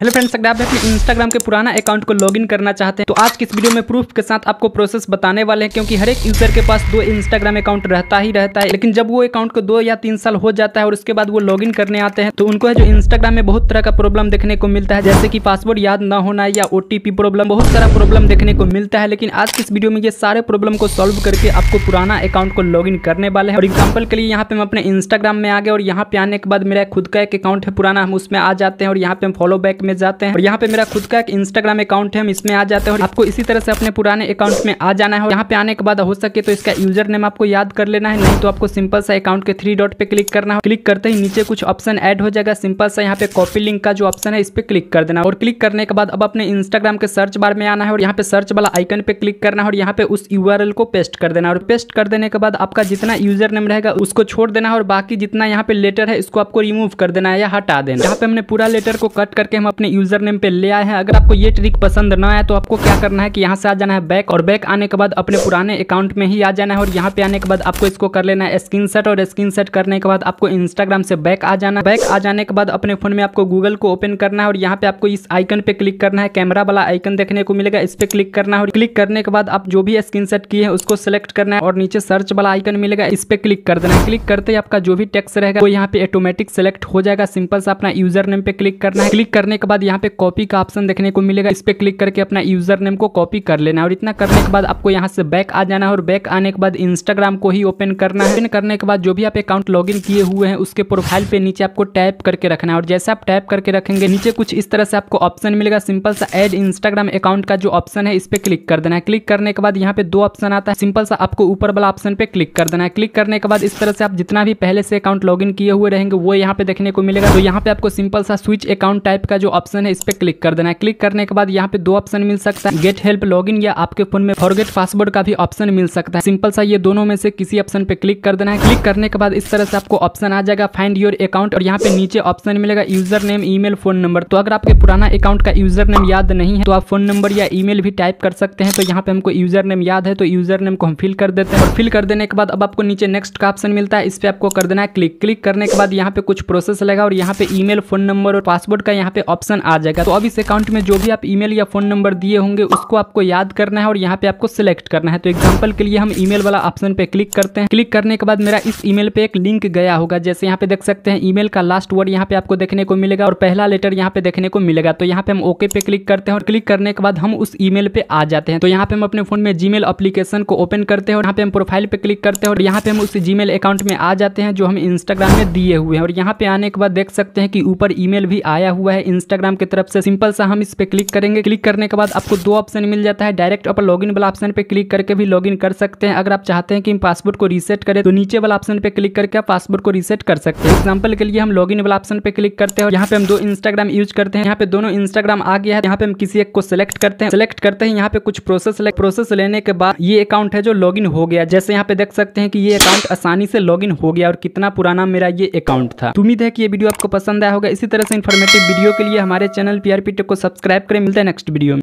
Hello friends अगर आप अपने इंस्टाग्राम के पुराना अकाउंट को लॉगिन करना चाहते हैं तो आज की इस वीडियो में प्रूफ के साथ आपको प्रोसेस बताने वाले हैं, क्योंकि हर एक यूज़र के पास दो इंस्टाग्राम अकाउंट रहता ही रहता है, लेकिन जब वो अकाउंट को दो या तीन साल हो जाता है और उसके बाद वो लॉगिन करने आते हैं तो उनको है जो इंस्टाग्राम में बहुत तरह का प्रॉब्लम देखने को मिलता है, जैसे कि पासवर्ड याद न होना या ओ प्रॉब्लम बहुत सारा प्रॉब्लम देखने को मिलता है, लेकिन आज की इस वीडियो में ये सारे प्रॉब्लम को सॉल्व करके आपको पुराना अकाउंट को लॉग करने वाले हैं। और एग्ज़ाम्पल के लिए यहाँ पे हम अपने इंस्टाग्राम में आ गए और यहाँ पे आने के बाद मेरा खुद का एक अकाउंट है पुराना, हम उसमें आ जाते हैं, और यहाँ पे हम फॉलो बैक में जाते हैं। और यहाँ पे मेरा खुद का एक इंस्टाग्राम अकाउंट है, हम इसमें आ जाते हैं और आपको इसी तरह से अपने पुराने अकाउंट में आ जाना है। यहाँ पे आने के बाद हो सके तो इसका यूज़र नेम आपको याद कर लेना है, नहीं तो आपको सिंपल सा अकाउंट के थ्री डॉट पे क्लिक करना है। क्लिक करते ही नीचे कुछ ऑप्शन एड हो जाएगा सिंपल सा यहाँ पे कॉपी लिंक का जो ऑप्शन है, इस पे क्लिक कर देना। और क्लिक करने के बाद अब अपने इंस्टाग्राम के सर्च बार में आना है और यहाँ पे सर्च वाला आइकन पे क्लिक करना है और यहाँ पे उस URL को पेस्ट कर देना और पेस्ट कर देने के बाद आपका जितना यूज़र नेम रहेगा, उसको छोड़ देना और बाकी जितना यहाँ पे लेटर है, इसको आपको रिमूव कर देना है या हटा देना यहाँ पे हमने पूरा लेटर को कट करके हम अपने यूज़र नेम पे ले आए हैं। अगर आपको ये ट्रिक पसंद ना आए तो आपको क्या करना है कि यहाँ से आ जाना है बैक और बैक आने के बाद अपने पुराने अकाउंट में ही आ जाना है और यहाँ पे आने के बाद आपको इसको कर लेना है स्क्रीन और स्क्रीन करने के बाद आपको इंस्टाग्राम से बैक आ जाना बैक आ जाने के बाद अपने फ़ोन में आपको गूगल को ओपन करना है और यहाँ पे आपको इस आइकन पे क्लिक करना है। कैमरा वाला आइकन देखने को मिलेगा, इस पे क्लिक करना है और क्लिक करने के बाद आप जो भी स्क्रीन किए हैं उसको सिलेक्ट करना है और नीचे सर्च वाला आइकन मिलेगा, इस पे क्लिक कर देना है। क्लिक करते ही आपका जो भी टेक्स रहेगा वो यहाँ पे ऑटोमेटिक सेलेक्ट हो जाएगा। सिंपल सा अपना यूज़र नेम पे क्लिक करना है। क्लिक करने के बाद यहाँ पे कॉपी का ऑप्शन देखने को मिलेगा। इस पे क्लिक करके अपना यूज़र नेम को कॉपी कर लेना और इतना करने के बाद आपको यहाँ से बैक आ जाना है और बैक आने के बाद इंस्टाग्राम को ही ओपन करना है। ओपन करने के बाद जो भी आप अकाउंट लॉग किए हुए हैं, उसके प्रोफ़ाइल पे नीचे आपको टैप करके रखना है और जैसे आप टैप करके रखेंगे, नीचे कुछ इस तरह से आपको ऑप्शन मिलेगा। सिंपल सा एड इंस्टाग्राम अकाउंट का जो ऑप्शन है, इस पर क्लिक कर देना है। क्लिक करने के बाद यहाँ पे दो ऑप्शन आता है। सिंपल सा आपको ऊपर वाला ऑप्शन पे क्लिक कर देना है। क्लिक करने के बाद इस तरह से आप जितना भी पहले से अकाउंट लॉग किए हुए रहेंगे, वो यहाँ पे देखने को मिलेगा। तो यहाँ पे आपको सिंपल सा स्विच अकाउंट टाइप का जो ऑप्शन है, इस पर क्लिक कर देना है। क्लिक करने के बाद यहाँ पे दो ऑप्शन मिल सकता है, गेट हेल्प लॉगिन या आपके फ़ोन में फॉरगेट पासवर्ड का भी ऑप्शन मिल सकता है। सिंपल सा ये दोनों में से किसी ऑप्शन पे क्लिक कर देना है। क्लिक करने के बाद इस तरह से आपको ऑप्शन आ जाएगा, फाइंड योर अकाउंट और यहाँ पे नीचे ऑप्शन मिलेगा, user name, email, phone number. तो अगर आपके पुराना अकाउंट का यूज़र नेम याद नहीं है तो आप फ़ोन नंबर या ईमेल भी टाइप कर सकते हैं। तो यहाँ पे हमको यूज़र नेम याद है तो यूज़र नेम को हम फिल कर देते हैं फिल कर देने के बाद अब आपको नीचे नेक्स्ट का ऑप्शन मिलता है, इस पे आपको कर देना है क्लिक। क्लिक करने के बाद यहाँ पे कुछ प्रोसेस लगा और यहाँ पे ईमेल, फ़ोन नंबर और पासवर्ड का यहाँ पे ऑप्शन आ जाएगा। तो अब इस अकाउंट में जो भी आप ईमेल या फ़ोन नंबर दिए होंगे, उसको आपको याद करना है और यहाँ पे आपको सिलेक्ट करना है। तो एग्ज़ाम्पल के लिए हम ईमेल वाला ऑप्शन पे क्लिक करते हैं। क्लिक करने के बाद मेरा इस ईमेल पे एक लिंक गया होगा। जैसे यहाँ पे देख सकते हैं ईमेल का लास्ट वर्ड यहाँ पे आपको देखने को मिलेगा और पहला लेटर यहाँ पे देखने को मिलेगा। तो यहाँ पे हम ओके पे क्लिक करते हैं और क्लिक करने के बाद हम उस ईमेल पे आ जाते हैं। तो यहाँ पे हम अपने फ़ोन में जीमेल एप्लीकेशन को ओपन करते हैं और यहाँ पे हम प्रोफ़ाइल पे क्लिक करते हैं और यहाँ पे हम उस जीमेल अकाउंट में आ जाते हैं जो हम इंस्टाग्राम में दिए हुए हैं। और यहाँ पे आने के बाद देख सकते हैं कि ऊपर ईमेल भी आया हुआ है। इंस्टाग्राम की तरफ़ से सिंपल सा हम इस पे क्लिक करेंगे। क्लिक करने के बाद आपको दो ऑप्शन मिल जाता है। डायरेक्ट अपन लॉगिन वाला ऑप्शन पे क्लिक करके भी लॉगिन कर सकते हैं। अगर आप चाहते हैं कि हम पासवर्ड को रीसेट करें तो नीचे वाला ऑप्शन पे क्लिक करके आप पासवर्ड को रीसेट कर सकते हैं। एग्ज़ाम्पल के लिए हम लॉगिन वाला ऑप्शन पे क्लिक करते हैं यहाँ पे हम दो इंस्टाग्राम यूज़ करते हैं। यहाँ पे दोनों इंस्टाग्राम आ गया है। यहाँ पे हम किसी एक को सिलेक्ट करते हैं। सिलेक्ट करते हैं यहाँ पे कुछ प्रोसेस प्रोसेस लेने के बाद ये अकाउंट है जो लॉगिन हो गया। जैसे यहाँ पे देख सकते हैं कि ये अकाउंट आसानी से लॉगिन हो गया और कितना पुराना मेरा ये अकाउंट था। उम्मीद है कि ये वीडियो आपको पसंद आया होगा। इसी तरह से इन्फॉर्मेटिव वीडियो के लिए हमारे चैनल पीआरपी टेक को सब्सक्राइब करें। मिलते हैं नेक्स्ट वीडियो में।